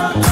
Mama.